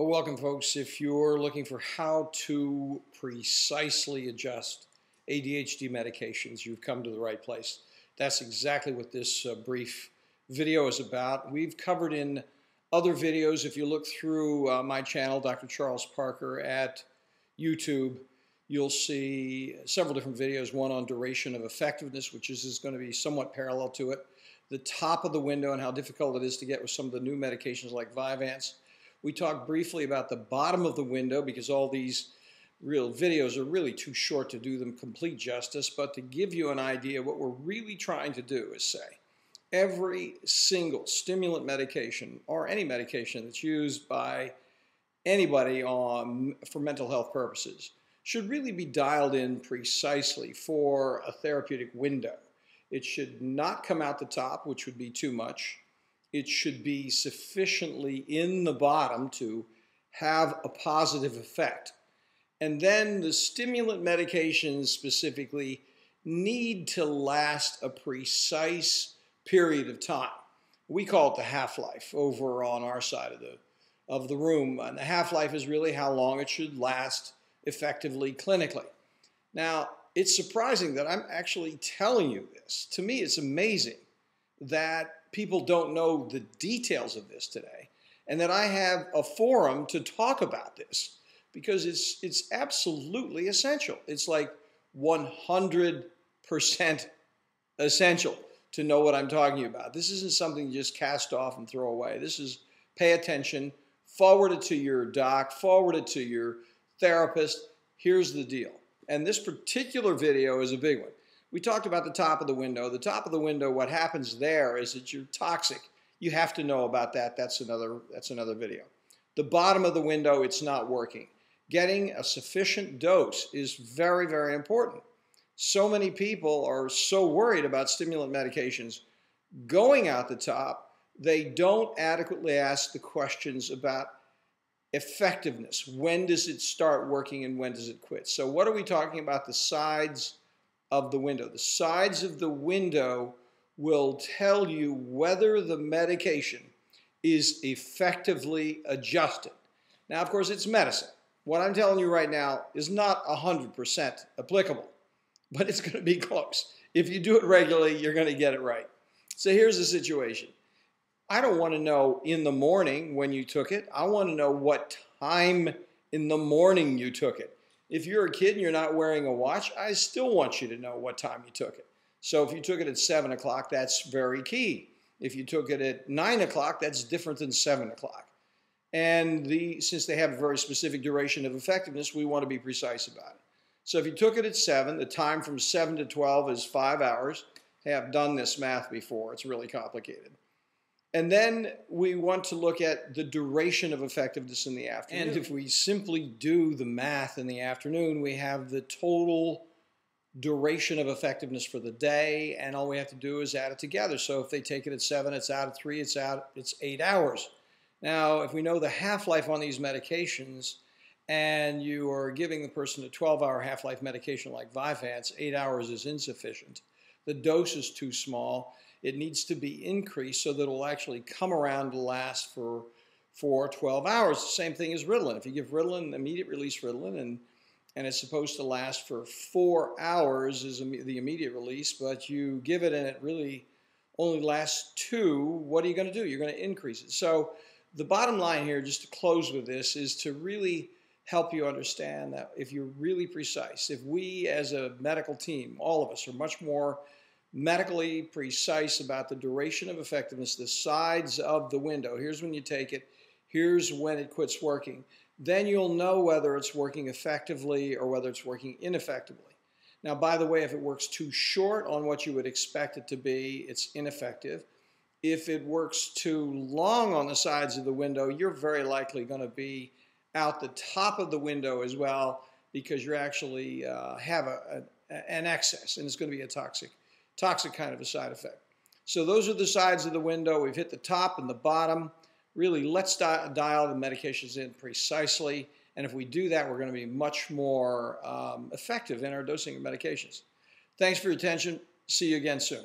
Well, welcome, folks. If you're looking for how to precisely adjust ADHD medications, you've come to the right place. That's exactly what this uh, brief video is about. We've covered in other videos, if you look through uh, my channel, Dr. Charles Parker, at YouTube, you'll see several different videos, one on duration of effectiveness, which is, is going to be somewhat parallel to it, the top of the window and how difficult it is to get with some of the new medications like Vyvanse, we talked briefly about the bottom of the window because all these real videos are really too short to do them complete justice, but to give you an idea, what we're really trying to do is say every single stimulant medication or any medication that's used by anybody on, for mental health purposes should really be dialed in precisely for a therapeutic window. It should not come out the top, which would be too much it should be sufficiently in the bottom to have a positive effect. And then the stimulant medications specifically need to last a precise period of time. We call it the half-life over on our side of the of the room. And the half-life is really how long it should last effectively clinically. Now, it's surprising that I'm actually telling you this. To me, it's amazing that people don't know the details of this today, and that I have a forum to talk about this because it's it's absolutely essential. It's like 100% essential to know what I'm talking about. This isn't something you just cast off and throw away. This is pay attention, forward it to your doc, forward it to your therapist. Here's the deal. And this particular video is a big one. We talked about the top of the window. The top of the window, what happens there is that you're toxic. You have to know about that. That's another, that's another video. The bottom of the window, it's not working. Getting a sufficient dose is very, very important. So many people are so worried about stimulant medications going out the top, they don't adequately ask the questions about effectiveness. When does it start working and when does it quit? So what are we talking about? The sides of the window. The sides of the window will tell you whether the medication is effectively adjusted. Now, of course, it's medicine. What I'm telling you right now is not 100% applicable, but it's going to be close. If you do it regularly, you're going to get it right. So here's the situation. I don't want to know in the morning when you took it. I want to know what time in the morning you took it. If you're a kid and you're not wearing a watch, I still want you to know what time you took it. So if you took it at 7 o'clock, that's very key. If you took it at 9 o'clock, that's different than 7 o'clock. And the, since they have a very specific duration of effectiveness, we want to be precise about it. So if you took it at 7, the time from 7 to 12 is 5 hours. Hey, I have done this math before. It's really complicated. And then we want to look at the duration of effectiveness in the afternoon. And if we simply do the math in the afternoon, we have the total duration of effectiveness for the day, and all we have to do is add it together. So if they take it at seven, it's out at three, it's out, it's eight hours. Now, if we know the half-life on these medications, and you are giving the person a 12-hour half-life medication like Vyvanse, eight hours is insufficient. The dose is too small it needs to be increased so that it will actually come around to last for, for 12 hours. The same thing as Ritalin. If you give Ritalin, immediate release Ritalin, and, and it's supposed to last for four hours is the immediate release, but you give it and it really only lasts two, what are you going to do? You're going to increase it. So the bottom line here, just to close with this, is to really help you understand that if you're really precise, if we as a medical team, all of us, are much more medically precise about the duration of effectiveness, the sides of the window. Here's when you take it. Here's when it quits working. Then you'll know whether it's working effectively or whether it's working ineffectively. Now, by the way, if it works too short on what you would expect it to be, it's ineffective. If it works too long on the sides of the window, you're very likely going to be out the top of the window as well because you actually uh, have a, a, an excess and it's going to be a toxic toxic kind of a side effect. So those are the sides of the window. We've hit the top and the bottom. Really, let's dial the medications in precisely. And if we do that, we're going to be much more um, effective in our dosing of medications. Thanks for your attention. See you again soon.